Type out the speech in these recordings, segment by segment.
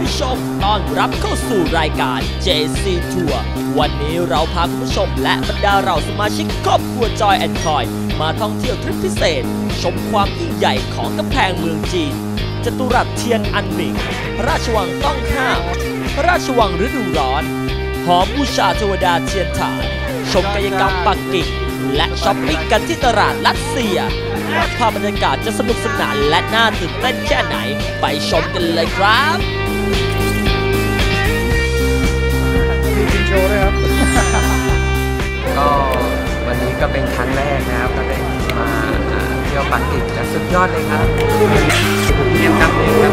ผู้ชมต้อนรับเข้าสู่รายการ JC Tour วันนี้เราพาคุณผู้ชมและบรรดาเราสมาชิกครอบครัวจอยแอนคอยมาท่องเที่ยวทริปพิเศษ ชมความยิ่งใหญ่ของกำแพงเมืองจีนจตุรัสเทียนอันหมิง พระราชวังต้องห้าม พระราชวังฤดูร้อน หอมบูชาเทวดาเทียนฐานชมกายกรรมปักกิ่ง และช้อปปิ้งกันที่ตลาดลัดเซียภาพบรรยากาศจะสนุกสนานและน่าตื่นเต้นแค่ไหน ไปชมกันเลยครับมีกินโชว์ด้วยครับ ก็วันนี้ก็เป็นครั้งแรกนะครับก็ได้มาอ่าเที่ยวปักกิ่งและสุดยอดเลยครับเยี่ยมครับเยี่ยมครั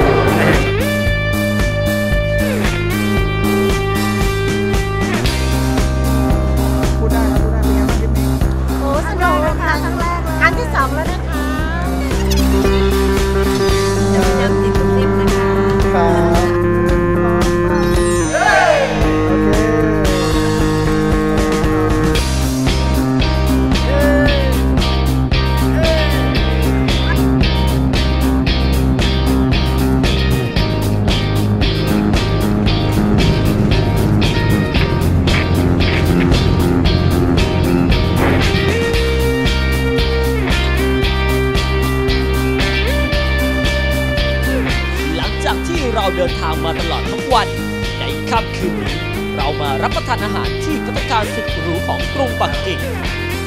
บ สองแล้วนะคะยังติดทุกทริมนะคะาคารสุดหรูของกรุงปักกิ่ง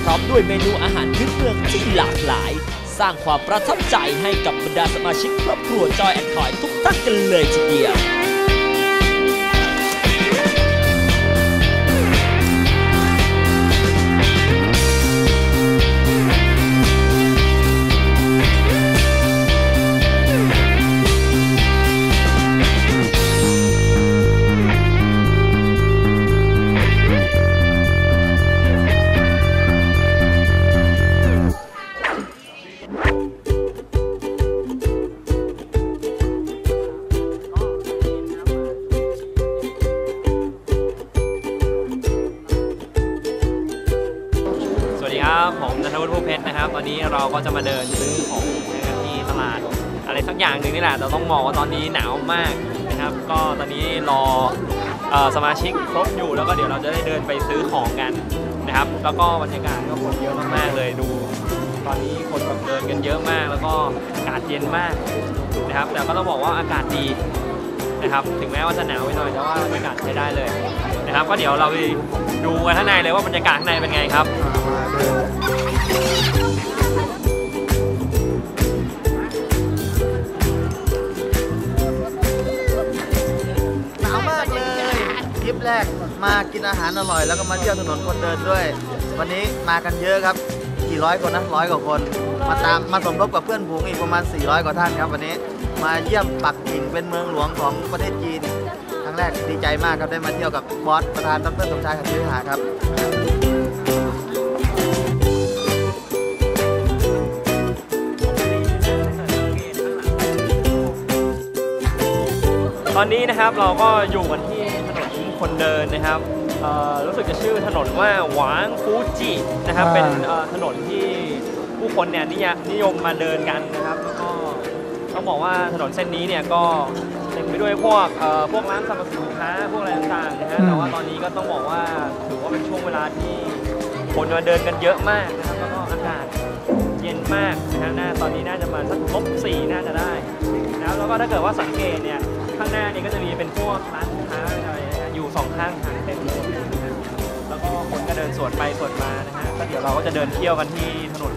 พร้อมด้วยเมนูอาหารพื้นเมืองที่หลากหลาย สร้างความประทับใจให้กับบรรดาสมาชิกครอบครัวจอยแอนคอยทุกท่านกันเลยทีเดียว ก็จะมาเดินซื้อของนะครับที่ตลาด อะไรสักอย่างหนึ่งนี่แหละแต่ต้องบอกว่าตอนนี้หนาวมากนะครับ ก็ตอนนี้รออสมาชิกครบอยู่แล้วก็เดี๋ยวเราจะได้เดินไปซื้อของกันนะครับ แล้วก็บรรยากาศก็คนเยอะมากๆเลยดู ตอนนี้คนแบบเดินกันเยอะมาก แล้วก็อากาศเย็นมากนะครับ แต่ก็ต้องบอกว่าอากาศดีนะครับ ถึงแม้ว่าจะหนาวไปหน่อยแต่ว่าบรรยากาศใช้ได้เลยนะครับ ก็เดี๋ยวเราไปดูกันข้างในเลยว่าบรรยากาศข้างในเป็นไงครับมาเดิน หนาวมากเลยทริปแรกมากินอาหารอร่อยแล้วก็มาเที่ยวถนนคนเดินด้วย วันนี้มากันเยอะครับกี่ร้อยคนนะร้อยกว่าคน มาตามมาสมทบกับเพื่อนฝูงอีกประมาณ 400 กว่าท่านครับวันนี้มาเยี่ยมปักกิ่งเป็นเมืองหลวงของประเทศจีนครั้งแรกดีใจมากครับได้มาเที่ยวกับบอสประธานดรสมชายขันธิวิหาครับ อนนี้นะครับเราก็อยู่กันที่ถนนคนเดินนะครับเอ่อรู้สึกจะชื่อถนนว่าหวางฟูจินะครับอ่าเป็นเอ่อถนนที่ผู้คนเนี่ยนิยมนิยมมาเดินกันนะครับ แล้วก็ต้องบอกว่าถนนเส้นนี้เนี่ยก็เต็มไปด้วยพวกเอ่อพวกร้านสรรพสินค้าพวกอะไรต่างๆนะฮะแต่ว่าตอนนี้ก็ต้องบอกว่าถือว่าเป็นช่วงเวลาที่คนมาเดินกันเยอะมากนะครับแล้วก็อากาศเย็นมากนะฮะน่าตอนนี้น่าจะมาสักลบสี่น่าจะได้นะครับแล้วก็ถ้าเกิดว่าสังเกตเนี่ย ข้างหน้านี่ก็จะมีเป็นพวกร้านค้าอะไรนะฮะอยู่สองข้างทางเต็มไปหมดเลยนะฮะแล้วก็คนก็เดินสวนไปสวนมานะฮะก็เดี๋ยวเราก็จะเดินเที่ยวกันที่ถนน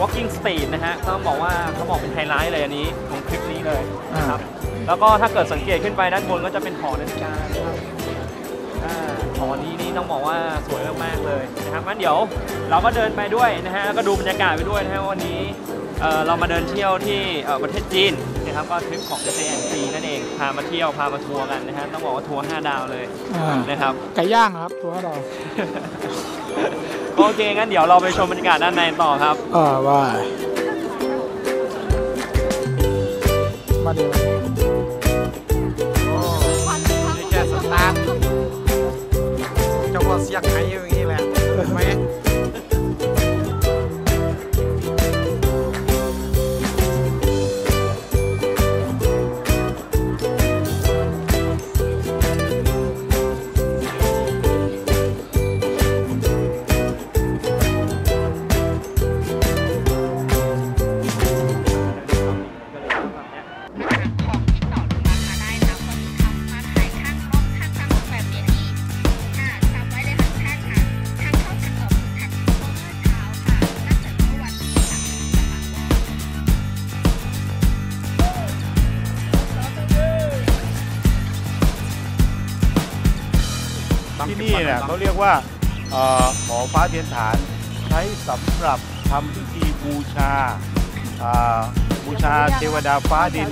walking street นะฮะต้องบอกว่าเขาบอกเป็นไฮไลท์เลยอันนี้ของคลิปนี้เลยนะครับแล้วก็ถ้าเกิดสังเกตขึ้นไปด้านบนก็จะเป็นหอนาฬิกานะครับอ่าหอนี้นี่ต้องบอกว่าสวยมากๆเลยนะครับงั้นเดี๋ยวเราก็เดินไปด้วยนะฮะแล้วก็ดูบรรยากาศไปด้วยนะฮะว่าวันนี้เอ่อเรามาเดินเที่ยวที่เอ่อประเทศจีน นะครับก็ทริปของ J&C นั่นเอง พามาเที่ยวพามาทัวร์กันนะฮะต้องบอกว่าทัวร์5ดาวเลยอ่านะครับ ไก่ย่างครับ ตัวเราโอเคงั้นเดี๋ยวเราไปชมบรรยากาศด้านในต่อครับ อ่าว่ามาดูนี่แค่สตาร์ทเจ้าพ่อเสียกไห้อยู่อย่างนี้แหละเห็นไหม ที่นี่เนี่ยเขาเรียกว่าเอ่อหอฟ้าเทียนฐานใช้สำหรับทำพิธีบูชาอ่าบูชาเทวดาฟ้าดิน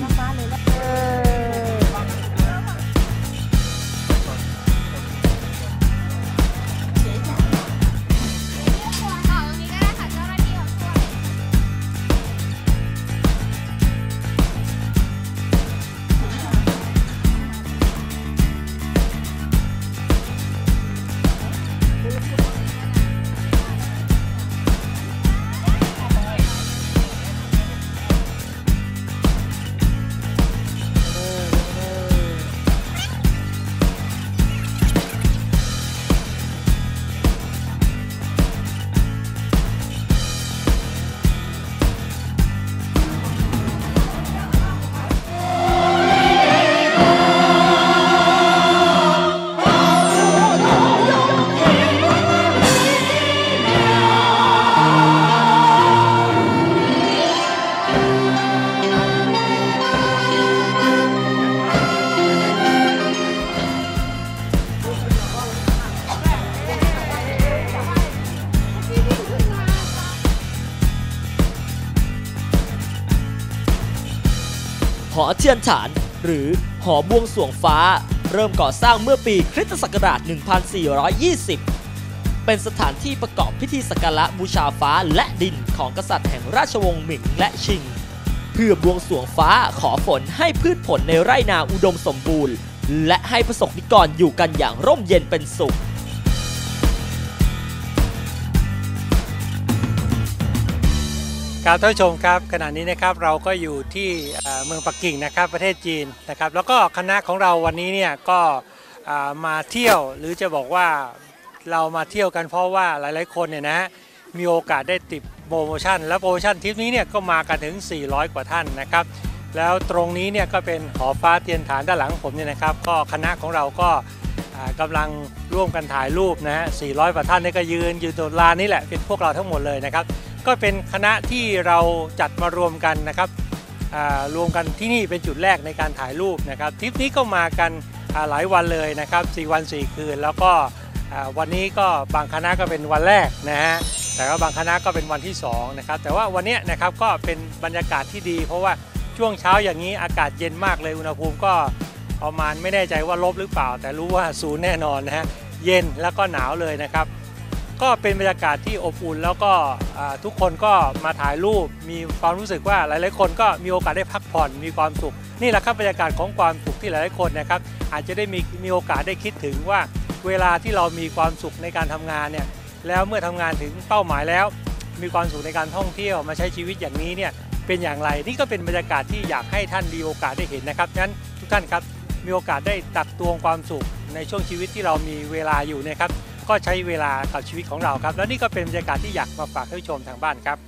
หอเทียนฐาน หรือหอบวงสวงฟ้า เริ่มก่อสร้างเมื่อปีคริสตศักราช 1420 เป็นสถานที่ประกอบพิธีสักการะบูชาฟ้าและดินของกษัตริย์แห่งราชวงศ์หมิงและชิง เพื่อบวงสวงฟ้าขอฝนให้พืชผลในไร่นาอุดมสมบูรณ์ และให้ประสบนิกรอยู่กันอย่างร่มเย็นเป็นสุข ครับท่านผู้ชมครับขณะนี้นะครับเราก็อยู่ที่เมืองปักกิ่งนะครับประเทศจีนนะครับ แล้วก็คณะของเราวันนี้เนี่ยก็มาเที่ยวหรือจะบอกว่าเรามาเที่ยวกันเพราะว่าหลายๆ คนเนี่ยนะฮะมีโอกาสได้ติดโปรโมชั่น แล้วโปรโมชั่นทริปนี้เนี่ยก็มากันถึง 400 กว่าท่านนะครับ แล้วตรงนี้เนี่ยก็เป็นหอฟ้าเทียนฐานด้านหลังผมเนี่ยนะครับ ก็คณะของเราก็อ่ากำลังร่วมกันถ่ายรูปนะฮะ400กว่าท่านนี่ก็ยืนอยู่ตรงลานนี่แหละเป็นพวกเราทั้งหมดเลยนะครับ ก็เป็นคณะที่เราจัดมารวมกันนะครับรวมกันที่นี่เป็นจุดแรกในการถ่ายรูปนะครับทริปนี้ก็มากันหลายวันเลยนะครับ 4 วัน 4 คืน แล้วก็วันนี้ก็บางคณะก็เป็นวันแรกนะฮะแต่ว่าบางคณะก็เป็นวันที่2นะครับแต่ว่าวันนี้นะครับก็เป็นบรรยากาศที่ดี เพราะว่าช่วงเช้าอย่างนี้อากาศเย็นมากเลยอุณหภูมิก็ประมาณไม่แน่ใจว่าลบหรือเปล่า แต่รู้ว่าศูนย์แน่นอนนะฮะเย็นแล้วก็หนาวเลยนะครับ ก็เป็นบรรยากาศที่อบอุ่น แล้วก็ทุกคนก็มาถ่ายรูป มีความรู้สึกว่าหลาย ๆ คนก็มีโอกาสได้พักผ่อนมีความสุข นี่แหละครับบรรยากาศของความสุขที่หลาย ๆ คนนะครับ อาจจะได้มีมีโอกาสได้คิดถึงว่า เวลาที่เรามีความสุขในการทำงานเนี่ยแล้วเมื่อทำงานถึงเป้าหมายแล้ว มีความสุขในการท่องเที่ยวมาใช้ชีวิตอย่างนี้เนี่ยเป็นอย่างไรนี่ก็เป็นบรรยากาศที่อยากให้ท่านมีโอกาสได้เห็นนะครับงั้นทุกท่านครับมีโอกาสได้ตักตวงความสุขในช่วงชีวิตที่เรามีเวลาอยู่นะครับ ก็ใช้เวลากับชีวิตของเราครับ แล้วนี่ก็เป็นบรรยากาศที่อยากมาฝากให้ผู้ชมทางบ้านครับ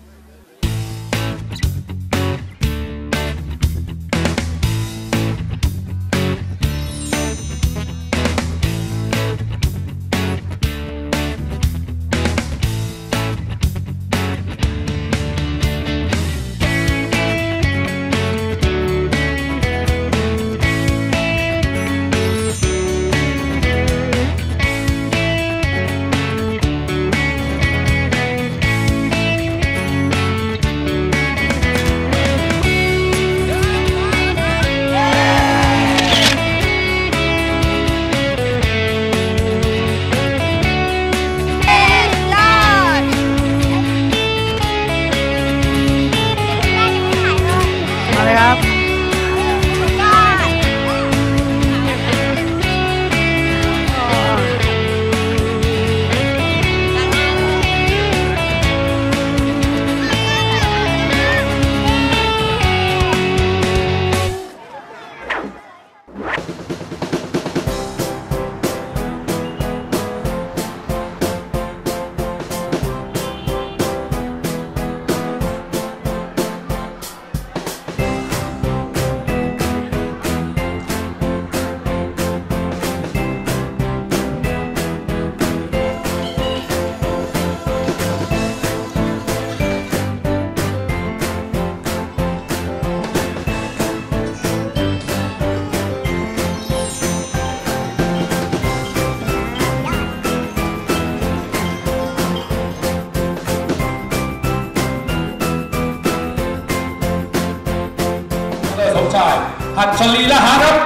อัญ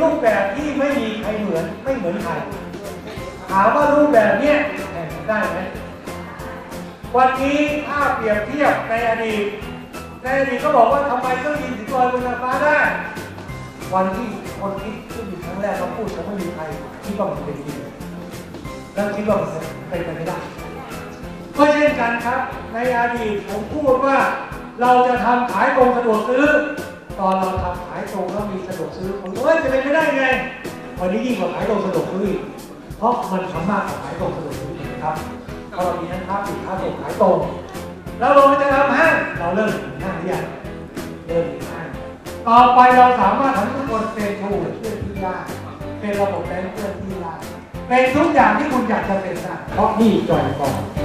รูปแบบที่ไม่มีใครเหมือนไม่เหมือนใครถามว่ารูปแบบเนี้ยแข่งได้ไหมวันนี้ถ้าเปรียบเทียบในอดีตในอดีตก็บอกว่าทำไมเครื่องบินถึงลอยบนฟ้าได้ วันที่คนคิดเครื่องบินครั้งแรกเขาพูดจะไม่มีใครคิดว่ามันเป็นจริงแล้วคิดว่ามันเป็นไปไม่ได้ก็เช่นกันครับ ในอดีตผมพูดว่าเราจะทำขายตรงสะดวกซื้อ ตอนเราทำขายตรงแล้วมีสะดวกซื้อผมว่าจะเป็นไม่ได้ไงวันนี้ยิ่งกว่าขายตรงสะดวกซื้อเพราะมันทำมากกว่าขายตรงสะดวกซื้ออีกนะครับเพราะเรามีทั้งค้าปลีกค้าส่งขายตรงแล้วเราจะทำห้างเราเริ่มมีห้างหรือยังเริ่มมีห้างต่อไปเราสามารถทำให้ทุกคนเป็นทูเพื่อนที่ยากเป็นระบบแบงค์เพื่อนที่ยากเป็นทุกอย่างที่คุณอยากจะเป็นได้เพราะนี่จอยก่อน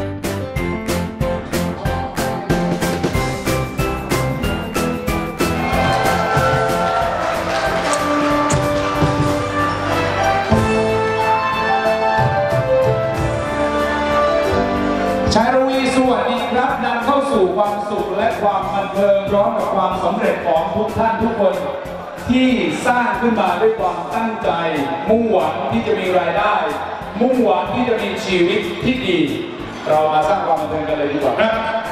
ความบันเทิงร้อมกับความสำเร็จของทุกท่านทุกคนที่สร้างขึ้นมาด้วยความตั้งใจ มุ่งหวังที่จะมีรายได้ มุ่งหวังที่จะมีชีวิตที่ดี เรามาสร้างความบันเทิงกันเลยดีกว่าครับ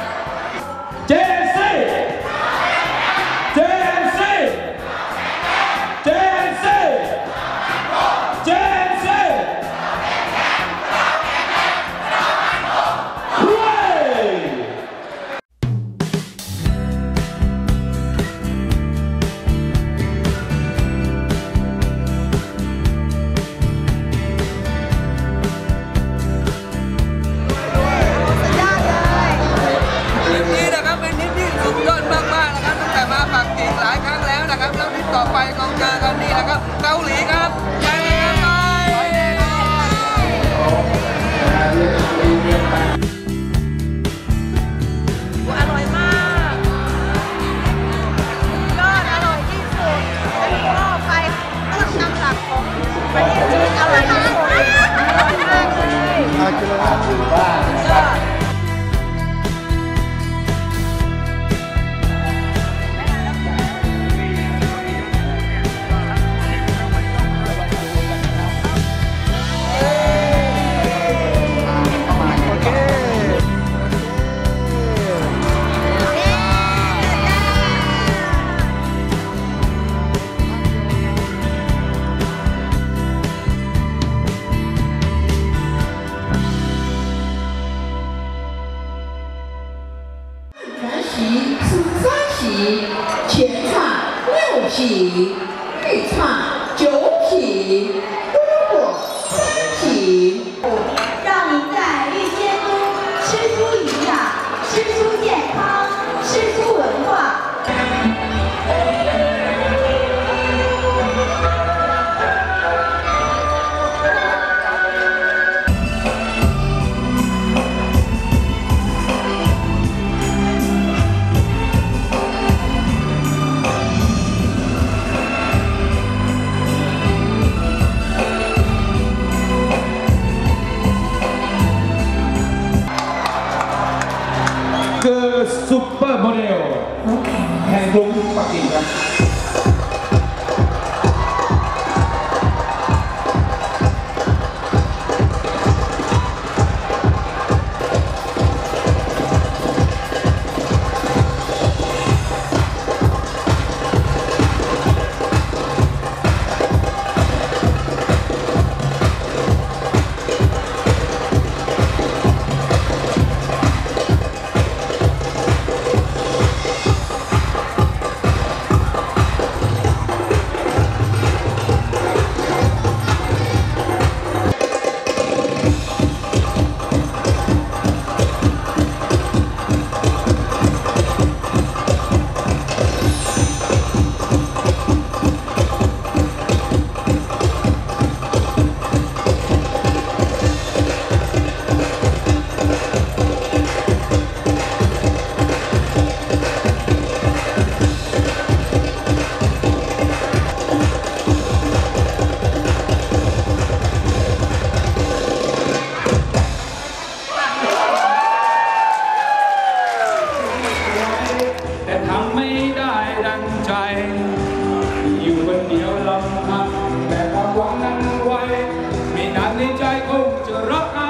ห่งก Daniel Jai Kung Cerah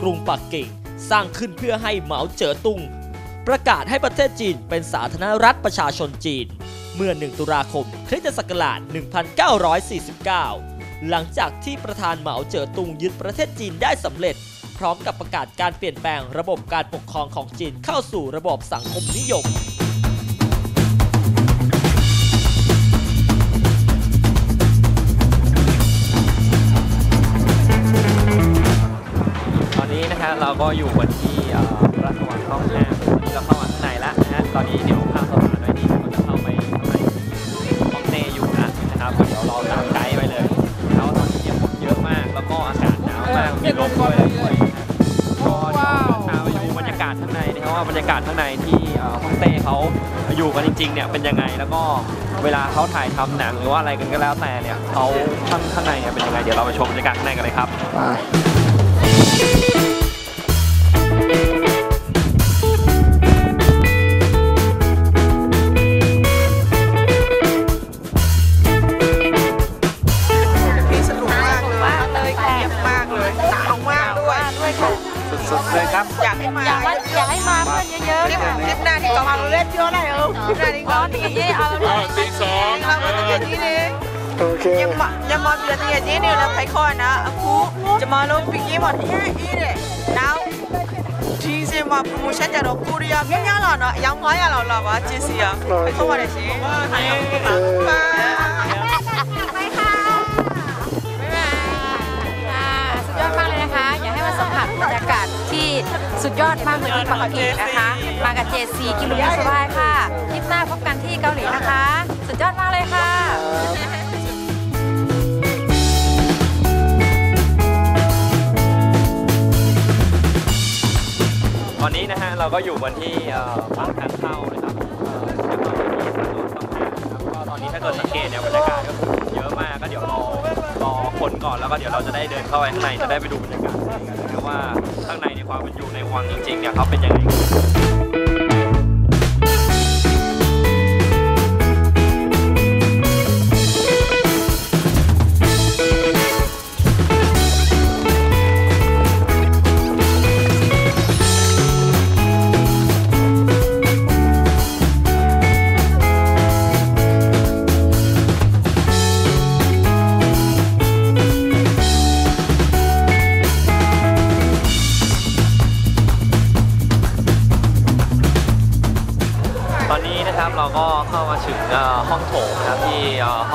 กรุงปักกิ่ง สร้างขึ้นเพื่อให้เหมาเจ๋อตุง ประกาศให้ประเทศจีนเป็นสาธารณรัฐประชาชนจีน เมื่อ 1 ตุลาคมคริสตศักราช 1949 หลังจากที่ประธานเหมาเจ๋อตุงยึดประเทศจีนได้สำเร็จ พร้อมกับประกาศการเปลี่ยนแปลงระบบการปกครองของจีนเข้าสู่ระบบสังคมนิยม เราก็อยู่กันที่ระราชวังช่องแห้งตอนนี้เราเข้ามาข้างในแล้วนะฮะตอนนี้เดี๋ยวข้ามสะพานไว้นี่เราจะเข้าไปข้างในห้องเต้อยู่นะนะครับเดี๋ยวเราตามไกด์ไปเลยแล้วตอนนี้เนี่ยคนเยอะมากแล้วก็อากาศหนาวมากมีลมด้วยอะไรด้วยก็เดี๋ยวพาไปดูบรรยากาศข้างในนะครับว่าบรรยากาศข้างในที่ฮ่อห้องเต้เขาอยู่กันจริงๆเนี่ยเป็นยังไงแล้วก็เวลาเขาถ่ายทำหนังหรือว่าอะไรกันก็แล้วแต่เนี่ยเขาข้างข้างในเนี่ยเป็นยังไงเดี๋ยวเราไปชมบรรยากาศข้างในกันเลยครับพี่ จะตียนี่เนี่ยแล้ใครข้อนะအခုကျမတို့ PK မှာအေးအေးတဲ့ now ဒီစင်မှာ promotion ကြတော့ကိုရီးယားများများလာတော့အယောင်900လောက်လာပါကျေးဇူးရခေါ်ပါတယ်ရှင်ပါပါပါยอดมากเลยนะคะ อยากให้มาสัมผัสบรรยากาศที่สุดยอดมากเลยที่ปักกิ่งนะคะ มากับเจซีกิมลุรีสบายค่ะ คลิปหน้าพบกันที่เกาหลีนะคะ สุดยอดมาก อนนี้นะฮะเราก็อยู่กันที่เอ่อปากทางเข้านะครับเอ่อเรีกว่าเป็นที่ถนนต้องหานะครับก็ตอนนี้ถ้าเกิดสังเกตเนี่ยบรรยากาศก็คือเยอะมากก็เดี๋ยวรอรอคนก่อนแล้วก็เดี๋ยวเราจะได้เดินเข้าไปข้างในจะได้ไปดูบรรยากาศกันนะครับว่าข้างในในความเป็นอยู่ในวังจริงๆเนี่ยเขาเป็นยังไง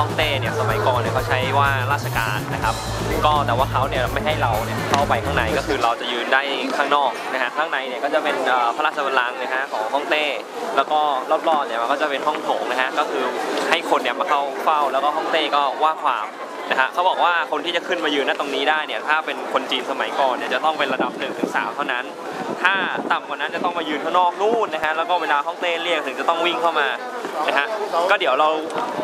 ท้องเต้เนี่ยสมัยก่อนเนี่ยเขาใช้ว่าราชการนะครับ ก็แต่ว่าเขาเนี่ยไม่ให้เราเนี่ยเข้าไปข้างในก็คือเราจะยืนได้ข้างนอกนะฮะข้างในเนี่ยก็จะเป็นพระราชบัลลังก์นะฮะของห้องเต้ แล้วก็รอบๆเนี่ยมันก็จะเป็นห้องโถงนะฮะก็คือให้คนเนี่ยมาเข้าเฝ้าแล้วก็ห้องเต้ก็ว่าความนะฮะเขาบอกว่าคนที่จะขึ้นมายืนณตรงนี้ได้เนี่ยถ้าเป็นคนจีนสมัยก่อนเนี่ยจะต้องเป็นระดับ1นถึงสเท่านั้น ถ้าต่ำกว่านั้นจะต้องมายืนข้างนอกนู่นนะฮะแล้วก็เวลาห้องเต้เรียกถึงจะต้องวิ่งเข้ามานะฮะ ก็เดี๋ยวเรา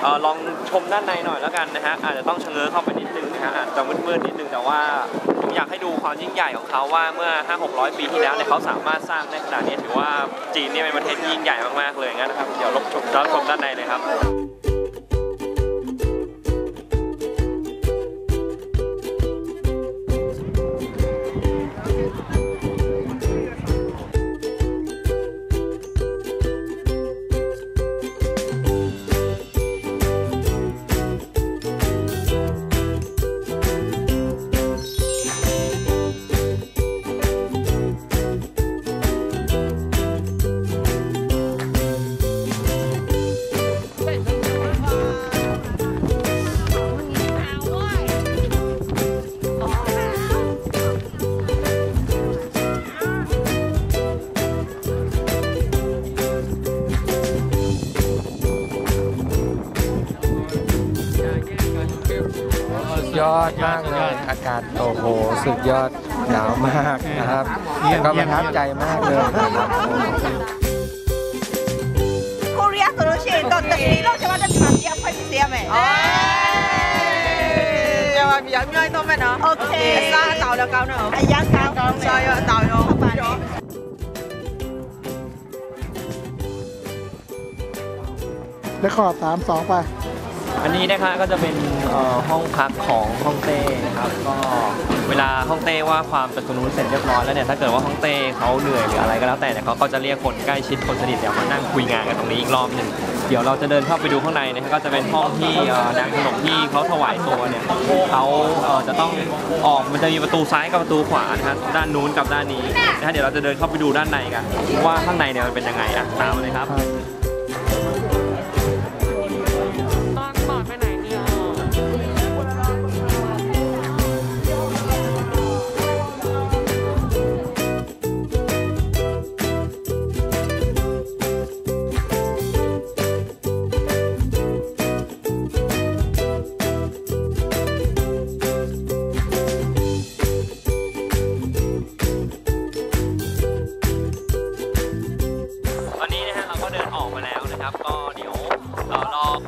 เออลองชมด้านในหน่อยแล้วกันนะฮะอาจจะต้องชะเง้อเข้าไปนิดนึงนะฮะอาจจะมืดๆนิดนึงแต่ว่าผมอยากให้ดูความยิ่งใหญ่ของเขาว่าเมื่อ 5-600 ปีที่แล้วเนี่ยเขาสามารถสร้างได้ขนาดนี้ถือว่าจีนเนี่ยเป็นประเทศที่ยิ่งใหญ่มากๆเลยงั้นนะครับเดี๋ยวลองชมรับชมด้านในเลยครับ อดมากเลย อากาศโอ้โห สุดยอดหนาวมากนะครับแต่ก็ประทับใจมากเลยนะครับโคเรียตัวเชนตอนนี้เราจะมาจะทำยังไงพี่เสียไหมจะมามียังไงต้องไหมเนาะโอเคซ่าเต่าแล้วเก่าเนาะไอ้ยังเก่าใช่เต่าเนาะเลคคอร์ดสามสองไป อันนี้นะคะก็จะเป็นห้องพักของห้องเต้นะครับก็เวลาห้องเต้ว่าความจากตรงนู้นเสร็จเรียบร้อยแล้วเนี่ยถ้าเกิดว่าห้องเต้เขาเหนื่อยหรืออะไรก็แล้วแต่เนี่ยเขาก็จะเรียกคนใกล้ชิดคนสนิทเนี่ยมานั่งคุยงานกันตรงนี้อีกรอบหนึ่งเดี๋ยวเราจะเดินเข้าไปดูข้างในนะครับก็จะเป็นห้องที่นางขนมที่เขาถวายตัวเนี่ยเขาจะต้องออกมันจะมีประตูซ้ายกับประตูขวานะฮะด้านนู้นกับด้านนี้นะฮะเดี๋ยวเราจะเดินเข้าไปดูด้านในกันว่าข้างในเนี่ยมันเป็นยังไงอะตามมาเลยครับ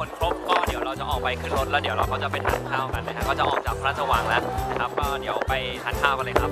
คนครบก็เดี๋ยวเราจะออกไปขึ้นรถแล้วเดี๋ยวเราก็จะไปทานข้าวกันนะฮะก็จะออกจากพระราชวังแล้วนะครับก็เดี๋ยวไปทานข้าวกันเลยครับ